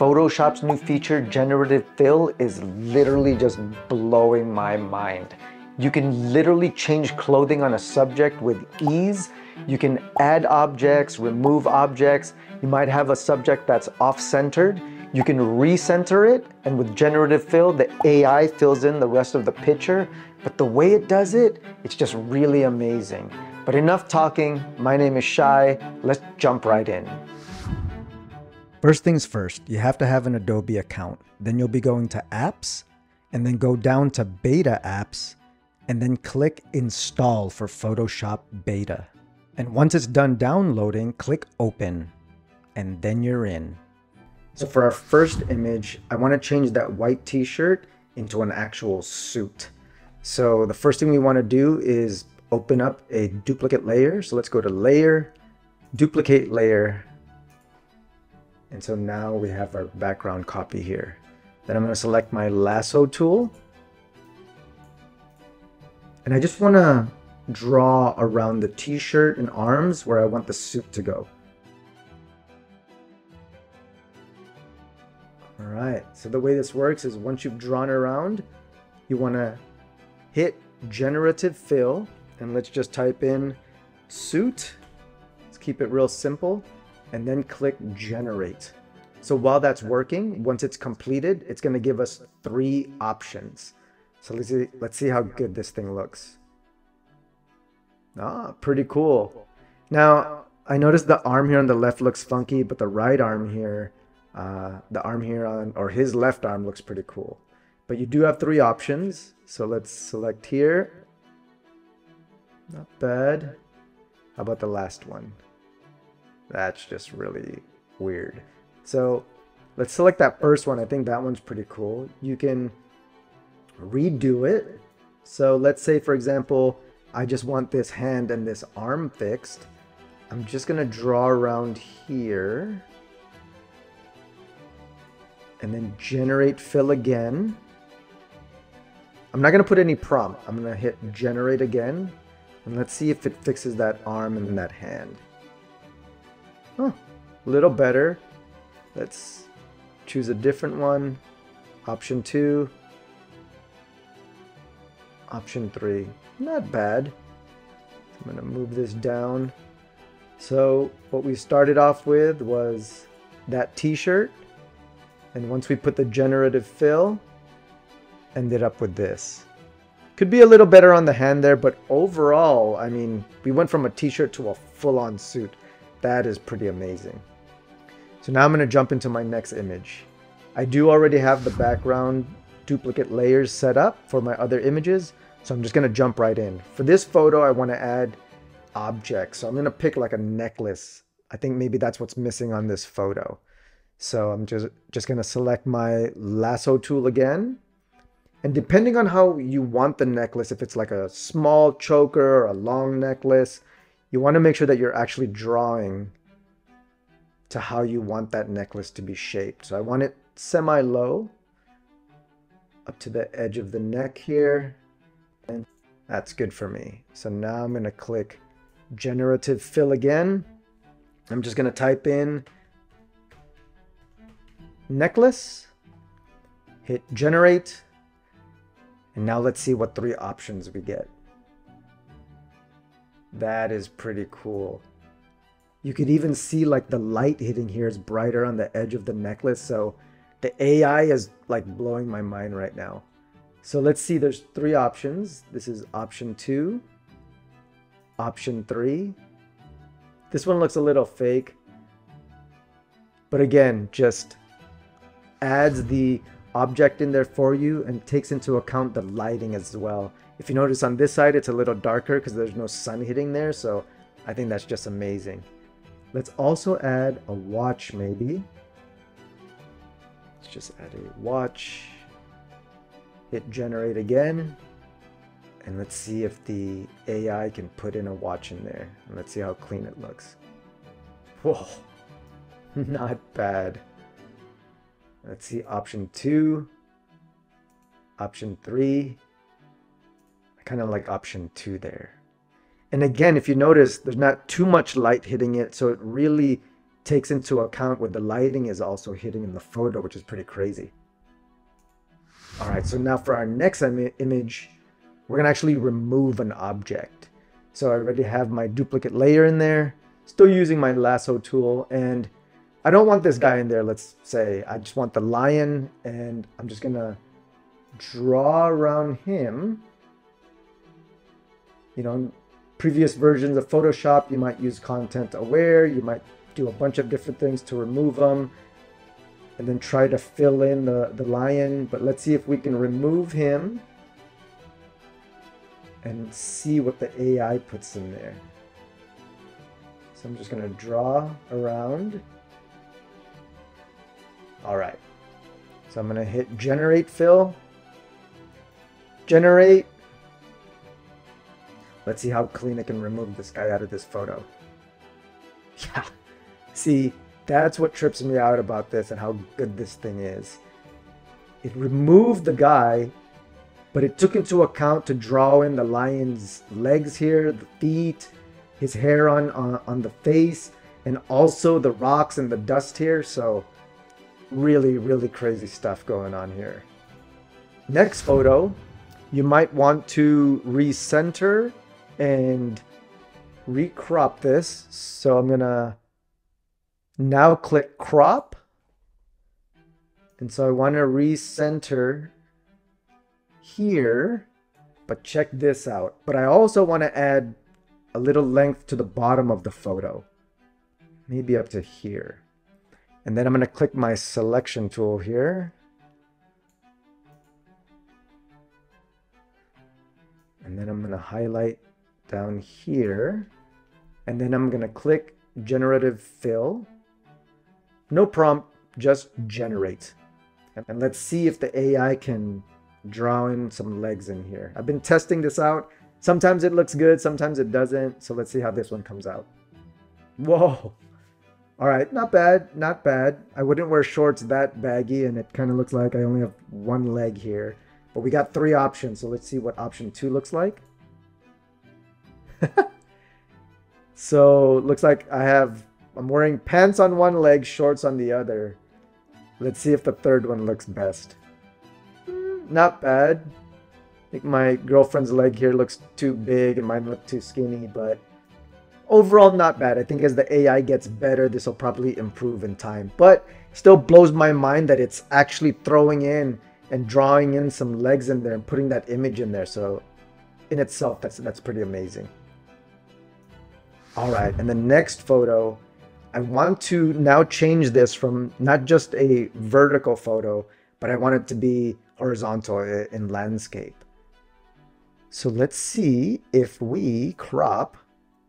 Photoshop's new feature, Generative Fill, is literally just blowing my mind. You can literally change clothing on a subject with ease. You can add objects, remove objects. You might have a subject that's off-centered. You can recenter it, and with Generative Fill, the AI fills in the rest of the picture. But the way it does it, it's just really amazing. But enough talking, my name is Shy. Let's jump right in. First things first, you have to have an Adobe account. Then you'll be going to apps and then go down to beta apps and then click install for Photoshop beta. And once it's done downloading, click open and then you're in. So for our first image, I want to change that white t-shirt into an actual suit. So the first thing we want to do is open up a duplicate layer. So let's go to layer, duplicate layer, and so now we have our background copy here. Then I'm going to select my lasso tool. And I just want to draw around the t-shirt and arms where I want the suit to go. All right, so the way this works is once you've drawn around, you want to hit generative fill and let's just type in suit. Let's keep it real simple and then click generate. So while that's working, once it's completed, it's going to give us three options. So let's see, let's see how good this thing looks. Ah, pretty cool. Now, I noticed the arm here on the left looks funky, but the right arm here, uh, the arm here on, or his left arm looks pretty cool. But you do have three options. So let's select here. Not bad. How about the last one? That's just really weird. So let's select that first one. I think that one's pretty cool. You can redo it. So let's say, for example, I just want this hand and this arm fixed. I'm just going to draw around here. And then generate fill again. I'm not going to put any prompt. I'm going to hit generate again. And let's see if it fixes that arm and that hand. Huh, a little better. Let's choose a different one. Option two. Option three. Not bad. I'm gonna move this down. So what we started off with was that t-shirt. And once we put the generative fill, ended up with this. Could be a little better on the hand there, but overall, I mean, we went from a t-shirt to a full-on suit. That is pretty amazing. So now I'm going to jump into my next image. I do already have the background duplicate layers set up for my other images. So I'm just going to jump right in. For this photo, I want to add objects. So I'm going to pick like a necklace. I think maybe that's what's missing on this photo. So I'm just, just going to select my lasso tool again. And depending on how you want the necklace, if it's like a small choker or a long necklace, you want to make sure that you're actually drawing to how you want that necklace to be shaped. So I want it semi-low up to the edge of the neck here. And that's good for me. So now I'm going to click generative fill again. I'm just going to type in necklace, hit generate, and now let's see what three options we get. That is pretty cool. You could even see like the light hitting here is brighter on the edge of the necklace. So the AI is like blowing my mind right now. So let's see, there's three options. This is option two, option three. This one looks a little fake. But again, just adds the object in there for you and takes into account the lighting as well. If you notice on this side, it's a little darker because there's no sun hitting there. So I think that's just amazing. Let's also add a watch maybe. Let's just add a watch. Hit generate again. And let's see if the AI can put in a watch in there. And let's see how clean it looks. Whoa, not bad. Let's see option two, option three, kind of like option two there. And again, if you notice, there's not too much light hitting it, so it really takes into account what the lighting is also hitting in the photo, which is pretty crazy. All right, so now for our next Im image, we're gonna actually remove an object. So I already have my duplicate layer in there, still using my lasso tool, and I don't want this guy in there, let's say. I just want the lion, and I'm just gonna draw around him. You know, previous versions of Photoshop, you might use content aware, you might do a bunch of different things to remove them, and then try to fill in the, the lion. But let's see if we can remove him and see what the AI puts in there. So I'm just going to draw around. All right. So I'm going to hit generate fill. Generate. Let's see how clean I can remove this guy out of this photo. Yeah. See, that's what trips me out about this and how good this thing is. It removed the guy but it took into account to draw in the lion's legs here, the feet, his hair on, on, on the face, and also the rocks and the dust here. So really, really crazy stuff going on here. Next photo, you might want to recenter and recrop this. So I'm gonna now click crop. And so I want to recenter here, but check this out. But I also want to add a little length to the bottom of the photo, maybe up to here. And then I'm going to click my selection tool here. And then I'm going to highlight down here. And then I'm going to click generative fill. No prompt, just generate. And let's see if the AI can draw in some legs in here. I've been testing this out. Sometimes it looks good, sometimes it doesn't. So let's see how this one comes out. Whoa. All right, not bad, not bad. I wouldn't wear shorts that baggy and it kind of looks like I only have one leg here. But we got three options, so let's see what option two looks like. so looks like I have, I'm wearing pants on one leg, shorts on the other. Let's see if the third one looks best hmm, not bad. I think my girlfriend's leg here looks too big and mine look too skinny, but overall not bad. I think as the AI gets better, this will probably improve in time. But still blows my mind that it's actually throwing in and drawing in some legs in there and putting that image in there. So in itself, that's that's pretty amazing. All right, and the next photo, I want to now change this from not just a vertical photo, but I want it to be horizontal in landscape. So let's see if we crop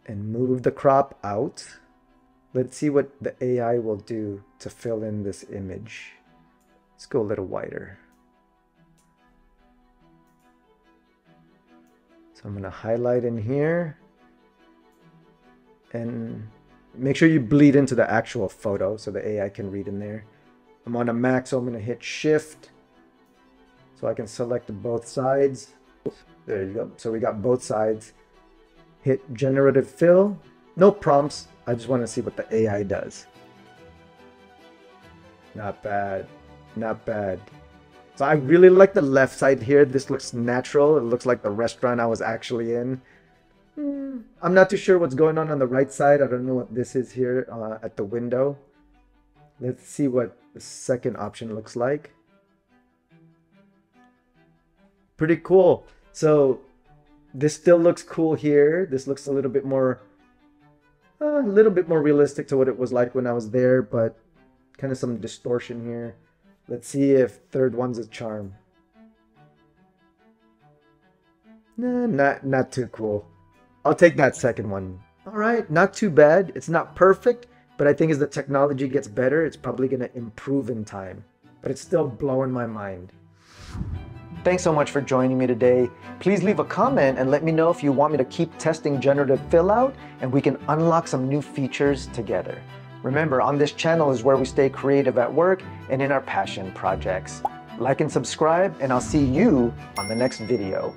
and move the crop out. Let's see what the AI will do to fill in this image. Let's go a little wider. So I'm going to highlight in here and make sure you bleed into the actual photo so the AI can read in there. I'm on a Mac, so I'm going to hit Shift so I can select both sides. There you go. So we got both sides. Hit generative fill. No prompts. I just want to see what the AI does. Not bad. Not bad. So I really like the left side here. This looks natural. It looks like the restaurant I was actually in. Hmm, I'm not too sure what's going on on the right side. I don't know what this is here uh, at the window. Let's see what the second option looks like pretty cool. So this still looks cool here. This looks a little bit more, uh, a little bit more realistic to what it was like when I was there, but kind of some distortion here. Let's see if third one's a charm. Nah, not, not too cool. I'll take that second one. All right, not too bad. It's not perfect, but I think as the technology gets better, it's probably going to improve in time. But it's still blowing my mind. Thanks so much for joining me today. Please leave a comment and let me know if you want me to keep testing generative fill out and we can unlock some new features together. Remember, on this channel is where we stay creative at work and in our passion projects. Like and subscribe, and I'll see you on the next video.